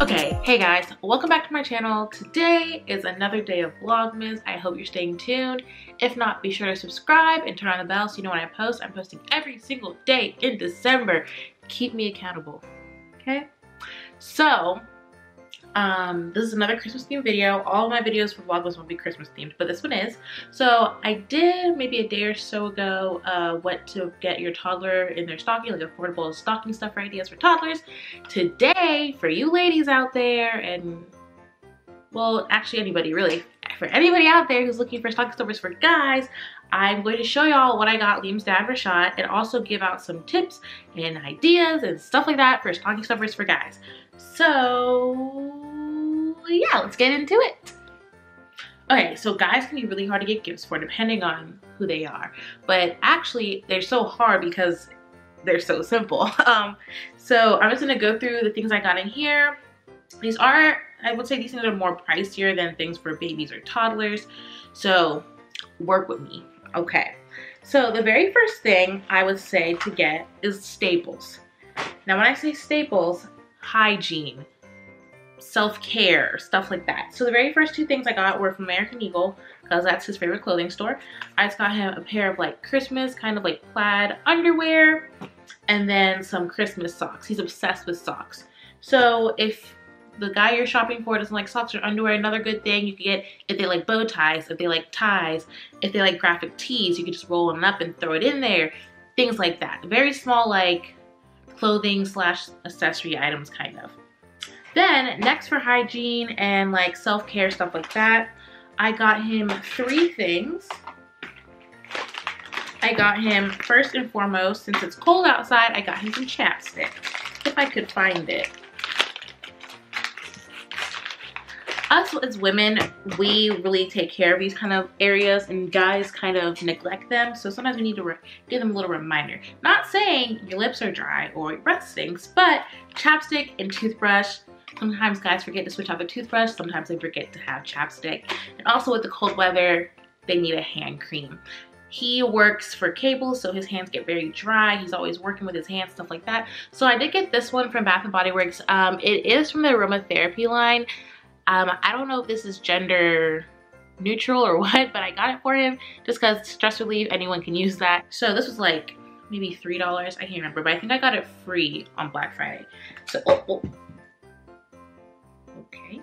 Okay, hey guys, welcome back to my channel. Today is another day of Vlogmas. I hope you're staying tuned. If not, be sure to subscribe and turn on the bell so you know when I post. I'm posting every single day in December. Keep me accountable, okay? So, um, this is another Christmas themed video. All my videos for Vlogmas won't be Christmas themed, but this one is. So I did maybe a day or so ago uh, what to get your toddler in their stocking, like affordable stocking stuffer ideas for toddlers. Today, for you ladies out there and well, actually anybody really, for anybody out there who's looking for stocking stuffers for guys, I'm going to show y'all what I got Liam's dad Rashad and also give out some tips and ideas and stuff like that for stocking stuffers for guys. So yeah, let's get into it. Okay, so guys can be really hard to get gifts for depending on who they are. But actually, they're so hard because they're so simple. Um, so I'm just gonna go through the things I got in here. These are, I would say these things are more pricier than things for babies or toddlers. So work with me, okay. So the very first thing I would say to get is staples. Now when I say staples, hygiene, self-care, stuff like that. So the very first two things I got were from American Eagle because that's his favorite clothing store. I just got him a pair of like Christmas kind of like plaid underwear and then some Christmas socks. He's obsessed with socks. So if the guy you're shopping for doesn't like socks or underwear, another good thing you can get if they like bow ties, if they like ties, if they like graphic tees, you could just roll them up and throw it in there. Things like that. Very small like clothing slash accessory items kind of. Then next for hygiene and like self-care stuff like that, I got him three things. I got him first and foremost, since it's cold outside, I got him some chapstick, if I could find it. us as women, we really take care of these kind of areas and guys kind of neglect them. So sometimes we need to give them a little reminder. Not saying your lips are dry or your breath stinks, but chapstick and toothbrush. Sometimes guys forget to switch out their toothbrush. Sometimes they forget to have chapstick. And also with the cold weather, they need a hand cream. He works for cable, so his hands get very dry. He's always working with his hands, stuff like that. So I did get this one from Bath & Body Works. Um, it is from the aromatherapy line. Um, I don't know if this is gender neutral or what, but I got it for him just because stress relief, anyone can use that. So this was like maybe $3, I can't remember, but I think I got it free on Black Friday. So, oh, oh. Okay.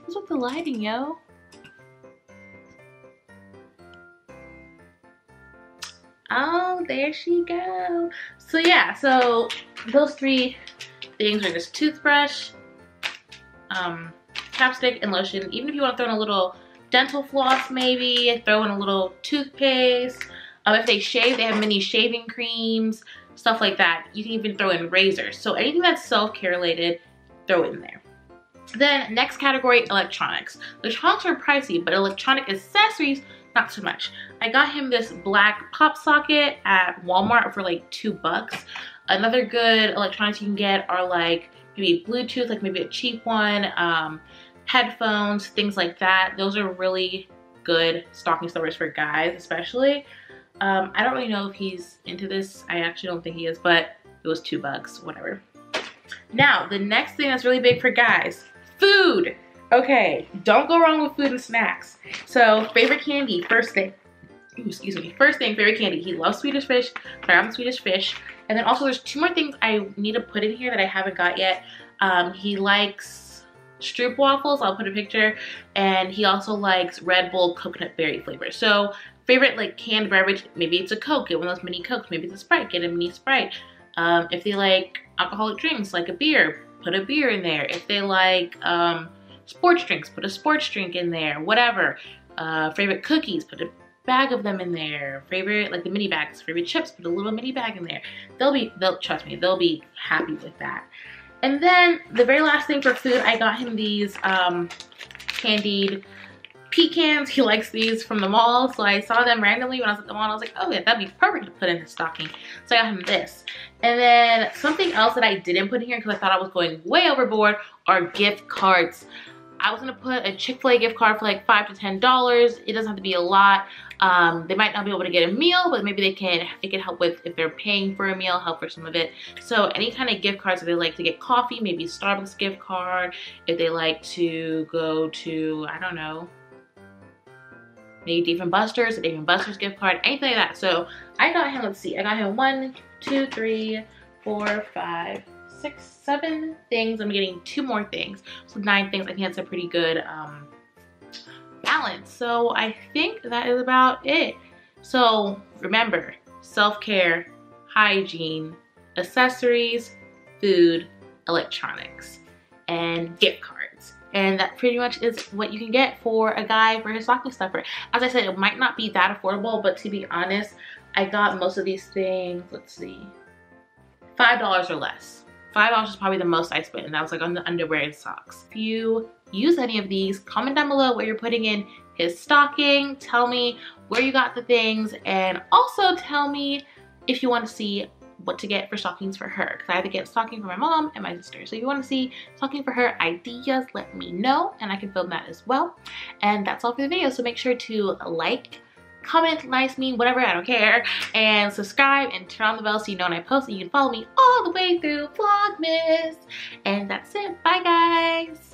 What's with the lighting, yo? Oh, there she go. So yeah, so those three things are this toothbrush, um, chapstick and lotion. Even if you want to throw in a little dental floss maybe, throw in a little toothpaste. Um, if they shave, they have mini shaving creams, stuff like that. You can even throw in razors. So anything that's self-care related, throw it in there. Then next category, electronics. Electronics are pricey, but electronic accessories, not so much. I got him this black pop socket at Walmart for like two bucks. Another good electronics you can get are like maybe Bluetooth, like maybe a cheap one, um, headphones, things like that. Those are really good stocking stuffers for guys especially. Um, I don't really know if he's into this. I actually don't think he is, but it was two bucks, whatever. Now, the next thing that's really big for guys, food. Okay, don't go wrong with food and snacks. So, favorite candy, first thing. Ooh, excuse me. First thing, favorite candy. He loves Swedish fish, so I got Swedish fish. And then also there's two more things I need to put in here that I haven't got yet. Um, he likes Stroop waffles. I'll put a picture. And he also likes Red Bull coconut berry flavor. So favorite like canned beverage, maybe it's a Coke, get one of those mini Cokes. Maybe it's a Sprite, get a mini Sprite. Um, if they like alcoholic drinks, like a beer, put a beer in there. If they like um, sports drinks, put a sports drink in there, whatever. Uh, favorite cookies, put a bag of them in there. Favorite, like the mini bags, favorite chips, put a little mini bag in there. They'll be, they'll, trust me, they'll be happy with that. And then the very last thing for food, I got him these um, candied pecans. He likes these from the mall. So I saw them randomly when I was at the mall. I was like, oh yeah, that'd be perfect to put in his stocking. So I got him this. And then something else that I didn't put in here because I thought I was going way overboard are gift cards. I was gonna put a Chick-fil-A gift card for like five to ten dollars. It doesn't have to be a lot. Um, they might not be able to get a meal, but maybe they can it can help with if they're paying for a meal, help for some of it. So any kind of gift cards if they like to get coffee, maybe Starbucks gift card, if they like to go to, I don't know, maybe Dave Buster's, a Dave Buster's gift card, anything like that. So I got him, let's see, I got him one, two, three, four, five, six, seven things. I'm getting two more things. So nine things. I think that's a pretty good um, balance. So I think that is about it. So remember, self-care, hygiene, accessories, food, electronics, and gift cards. And that pretty much is what you can get for a guy for his stocking stuffer. As I said, it might not be that affordable, but to be honest, I got most of these things, let's see, $5 or less. $5 is probably the most I spent, and that was like on the underwear and socks. If you use any of these, comment down below what you're putting in his stocking. Tell me where you got the things, and also tell me if you want to see what to get for stockings for her because I have to get stocking for my mom and my sister. So if you want to see stocking for her ideas, let me know and I can film that as well. And that's all for the video. So make sure to like, comment, nice, me, whatever, I don't care. And subscribe and turn on the bell so you know when I post and you can follow me all the way through Vlogmas. And that's it. Bye guys.